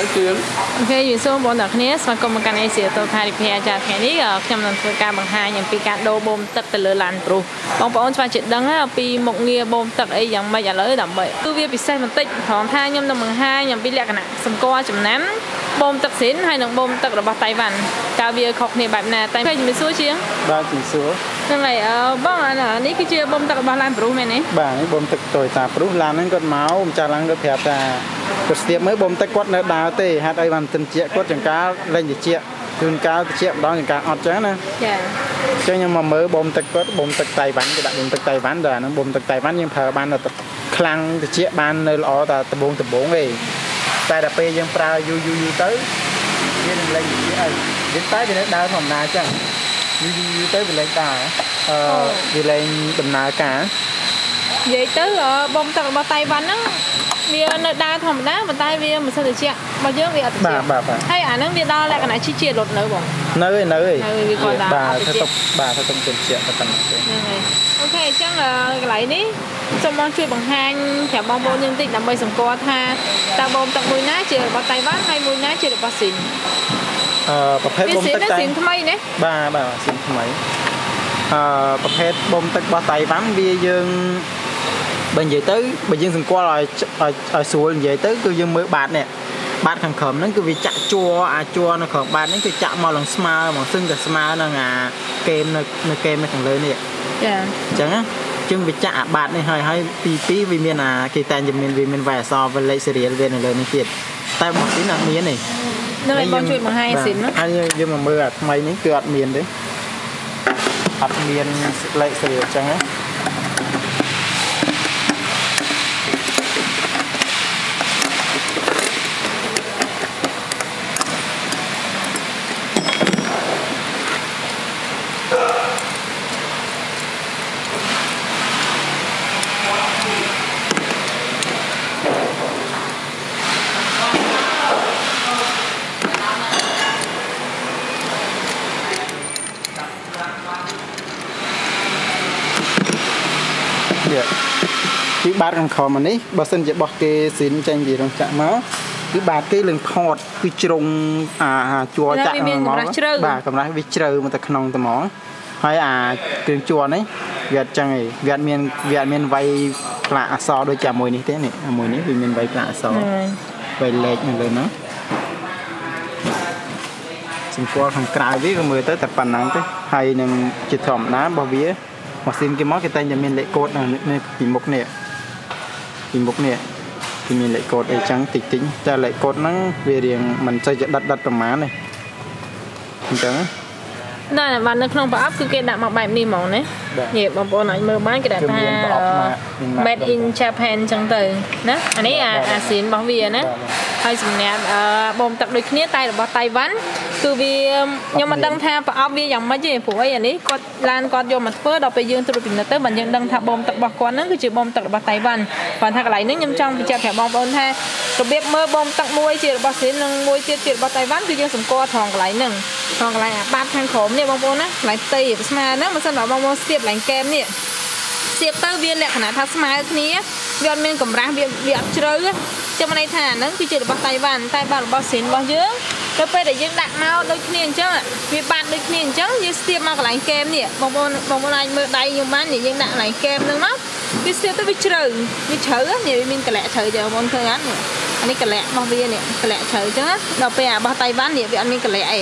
ទៅជឿនអូខេយូសូបងប្អូនទាំងគ្នាស្វាគមន៍មកកាន់ Asia Total Repair ចាថ្ងៃនេះខ្ញុំនឹងធ្វើការបង្ហាញអំពីការដូរបូមទឹកទៅលើ Land Proof បងប្អូនច្បាស់ជាដឹងហើយអំពីមុខងារបូមទឹកអីយ៉ាងម៉េចឥឡូវដើម្បីគឺវាពិសេសបន្តិចព្រមថាខ្ញុំនឹងបង្ហាញអំពីលក្ខណៈសម្គាល់ចំណាំបូមទឹកស៊ីនហើយនិងបូមទឹករបស់តៃវ៉ាន់ តើវាខុសគ្នាបែបណាតែខ្ញុំមិនសួរជាងបាទជំសួរហ្នឹងហើយបងអានេះគឺជាបូមទឹករបស់ឡានប្រុសមែនទេបាទនេះបូមទឹកតូយតាប្រុសឡានហ្នឹងគាត់មកម្ចាស់ឡានគាត់ប្រាប់ថាគាត់ស្ទាបមើលបូមទឹកគាត់នៅដើរទេហេតុអីបានទិនជាគាត់ចង្ការលេងតិចជួនកាលតិចម្ដងចង្ការអត់ចឹងណាចាអញ្ចឹងខ្ញុំមកមើលបូមទឹកគាត់បូមទឹកតៃវ៉ាន់គេដាក់បូមទឹកតៃវ៉ាន់តែអាហ្នឹងបូមទឹកតៃវ៉ាន់យើងប្រើបានខ្លាំងតិចបាននៅល្អតែដបងដបងឯងតែដល់ពេលយើងប្រើយូរយូរយូរទៅ វានឹងលេងវាអីវាតែវានៅដើរធម្មតាចឹងយូរយូរទៅវាលេងដើរអឺវាលេងដំណើរការនិយាយទៅបំទឹករបស់តៃវ៉ាន់ហ្នឹង វានៅដើរធម្មតាប៉ុន្តែវាមិនសូវត្រជាក់របស់យើងវាអត់ត្រជាក់បាទបាទហើយអាហ្នឹងវាដល់លក្ខណៈជីជាតិរត់នៅបងនៅឯនៅឯនៅវាគាត់ដល់បាទទៅទុកបាទទៅទុកត្រជាក់ទៅប៉ុណ្ណឹងទេហ្នឹងហើយអូខេអញ្ចឹងកន្លែងនេះសូមមកជួយបង្ហាញប្រាប់បងប្អូនយើងតិចដើម្បីសម្គាល់ថាតើបូមទឹកមួយណាជារបស់តៃវ៉ាន់ហើយមួយណាជារបស់ស៊ីនអឺប្រភេទបូមទឹកតែស៊ីនថ្មីណាបាទបាទស៊ីនថ្មីអឺប្រភេទបូមទឹករបស់តៃវ៉ាន់វាយើង បើនិយាយទៅបើយើងសង្កល់ឲ្យឲ្យស្រួលនិយាយទៅគឺយើងមើលបាតនេះបាតខាងក្រោមហ្នឹងគឺវាចាក់ជួរអាជួរនៅក្រោមបាតហ្នឹងគឺចាក់មកឡើងស្មើមកសឹងតែស្មើនឹងអាកេមនៅនៅកេមនៅខាងលើនេះចាអញ្ចឹងណាចឹងវាចាក់អាបាតនេះហើយហើយទី2វាមានអាគេតែងតែមានវាមានវាអសវាលេខសេរីលវានៅលើនេះទៀតតែមកទីអត់មានទេនឹងឲ្យបងជួយបង្ហាញស៊ីនហើយយើងមកមើលអាថ្មីនេះគឺអត់មានទេអត់មានលេខសេរីអញ្ចឹងណានេះ គឺបាតខាងក្រោមនេះបើសិនជាបោះគេស៊ីនចេញពីរោងចក្រមកគឺបាតគេលឹងផតគឺជ្រុងអាជួរចាក់មកបាទកម្រាស់វាជ្រៅមកទៅក្នុងត្មងហើយអាគ្រឿងជួរនេះវាអត់ចឹងឯងវាអត់មានវាអត់មានវាយផ្លាកអសដូចជាមួយនេះទេនេះមួយនេះវាមានវាយផ្លាកអសវាយលេខនៅលើហ្នឹងសម្គាល់ខាងក្រៅវាក៏មើលទៅតែប៉ុណ្ណឹងទេហើយនឹងជាធម្មតារបស់វាម៉ាស៊ីនគេមកគេតែងតែមានលេខកូដនៅពីមុខនេះ ពីមុខនេះគេមានលេខកូដអីចឹងតិចតិចតែលេខកូដហ្នឹងវារៀងមិនសូវជាដិតដិតប្រមាណទេអញ្ចឹងណាបាននៅក្នុងប្រអប់គឺគេដាក់មកបែបនេះហ្មងណានេះបងប្អូនអាចមើលបានគេដាក់ថា made in Japan អញ្ចឹងទៅណាអានេះអាស៊ីនរបស់វាណា ហើយសម្រាប់បងទឹកដូចគ្នាតែរបស់តៃវ៉ាន់គឺវាខ្ញុំមិនដឹងថាប្រអប់វាយ៉ាងម៉េចទេព្រោះអីអានេះគាត់ឡានគាត់យកមកធ្វើដល់ពេលយើងត្រួតពិនិត្យទៅបើយើងដឹងថាបងទឹករបស់គាត់ហ្នឹងគឺជាបងទឹករបស់តៃវ៉ាន់គាត់ថាកន្លែងនេះខ្ញុំចង់បញ្ជាក់ប្រាប់បងប្អូនថារបៀបមើលបងទឹកមួយជារបស់ស៊ីននិងមួយទៀតជារបស់តៃវ៉ាន់គឺយើងសម្គាល់ត្រង់កន្លែងហ្នឹងត្រង់កន្លែងអាបាតខាងក្រោមនេះបងប្អូនណាកន្លែងផ្ទៃស្មាហ្នឹងមិនសិនដល់បងប្អូនស្ទាបកន្លែងកែមនេះស្ទាបទៅវាលក្ខណៈថាស្មើគ្នាវាអត់មានកម្រាស់វាវាអត់ជ្រៅ ចឹងមិនន័យថាអាហ្នឹងគឺជារបស់តៃវ៉ាន់តែបាទរបស់ស៊ីនរបស់យើងទៅពេលដែលយើងដាក់មកដូចគ្នាអញ្ចឹងវាបាត់ដូចគ្នាអញ្ចឹងយើងស្ទាបមកកន្លែងកែមនេះបងប្អូនបងប្អូនអាចមើលដៃខ្ញុំបានយើងដាក់កន្លែងកែមហ្នឹងមកវាស្ទាបទៅវាជ្រៅវាជ្រៅនេះវាមានកលែកជ្រៅចឹងបងប្អូនឃើញអត់អានេះកលែករបស់វានេះកលែកជ្រៅអញ្ចឹងដល់ពេលអារបស់តៃវ៉ាន់នេះវាអត់មានកលែកអី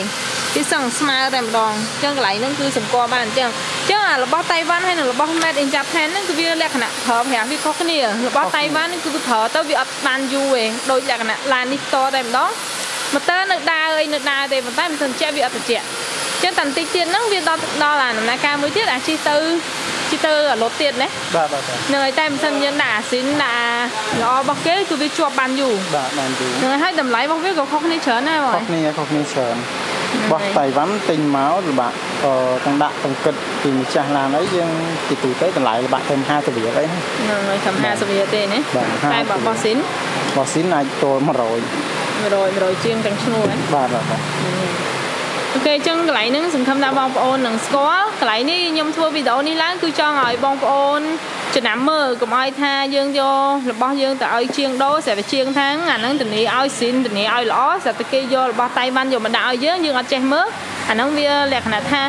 វាសឹងស្មើតែម្ដងអញ្ចឹងកន្លែងហ្នឹងគឺសម្គាល់បានអញ្ចឹងអញ្ចឹងអារបស់តៃវ៉ាន់ហើយនិងរបស់ Made in Japan ហ្នឹងគឺវាលក្ខណៈប្រើប្រាស់វាខុសគ្នារបស់តៃវ៉ាន់គឺវាប្រើទៅវាអត់បានយូរទេដូចលក្ខណៈឡាននេះតតែម្ដងម៉ូទ័រនៅដើរអីនៅដើរទេប៉ុន្តែមិនសិនជាវាអត់ត្រជាក់អញ្ចឹងតែបន្តិចទៀតហ្នឹងវាដល់ដល់អាដំណើរការមួយទៀតអាជិះទៅជិះទៅអារត់ទៀតណាបាទបាទនឹងហើយតែមិនសិនយើងដាក់អាស៊ីនដាក់ល្អរបស់គេគឺវាជាប់បានយូរបាទបានយូរនឹងហើយតម្លៃរបស់វាក៏ខុសគ្នាច្រើនដែរបងខុសគ្នាខុសគ្នាច្រើន បោះតៃវ៉ាន់ទិញមកលបាក់អឺទាំងដាក់ទាំងគិតពីម្ចាស់ឡានអីយើងទីទូទៅតម្លៃលបាក់ទៅ50រៀលអីហ្នឹងហើយធម្ម50រៀលទេណាតែបើបោះស៊ីនបោះស៊ីនអាចទល់100 100 100ជាងទាំងឈ្មោះហ្នឹងបាទបាទអូខេអញ្ចឹងកន្លែងហ្នឹងសង្ឃឹមថាបងប្អូននឹងស្គាល់កន្លែងនេះខ្ញុំធ្វើវីដេអូនេះឡើងគឺចង់ឲ្យបងប្អូន ចំណាំមើលកុំឲ្យថាយើងយករបស់យើងទៅឲ្យជាងដូរស្រាប់តែជាងថាអាហ្នឹងធានាឲ្យស៊ីនធានាឲ្យល្អស្រាប់តែគេយករបស់តៃវ៉ាន់យកមកដាក់ឲ្យយើងយើងអត់ចេះមើលអាហ្នឹងវាលក្ខណៈថា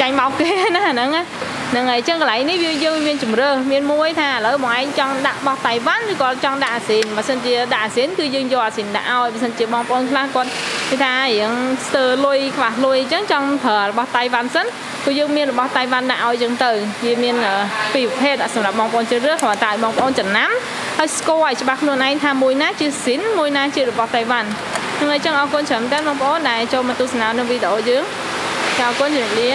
ចាញ់មកគេណាអាហ្នឹងណាហ្នឹងហើយអញ្ចឹងកន្លែងនេះវាយើងមានជំរឿមានមួយថាឥឡូវបងឯងចង់ដាក់បោះតៃវ៉ាន់ឬក៏ចង់ដាក់អាស៊ីនបើសិនជាដាក់អាស៊ីនគឺយើងយកអាស៊ីនដាក់ឲ្យបើសិនជាបងប្អូនខ្លះគាត់គេថារៀងស្ទើរលុយខ្វះលុយអញ្ចឹងចង់ប្រើរបស់តៃវ៉ាន់សិន គឺយើងមានរបស់តៃវ៉ាន់ដាក់ឲ្យអញ្ចឹងទៅវាមានពីរប្រភេទសម្រាប់បងប្អូនជ្រើសរើសគ្រាន់តែបងប្អូនចំណាំហើយស្គាល់ឲ្យច្បាស់ខ្លួនឯងថាមួយណាជាស៊ីនមួយណាជារបស់តៃវ៉ាន់ហ្នឹងហើយអញ្ចឹងអរគុណច្រើនតើបងប្អូនដែលចូលមកទស្សនានៅវីដេអូយើងចាអរគុណជំរាបលា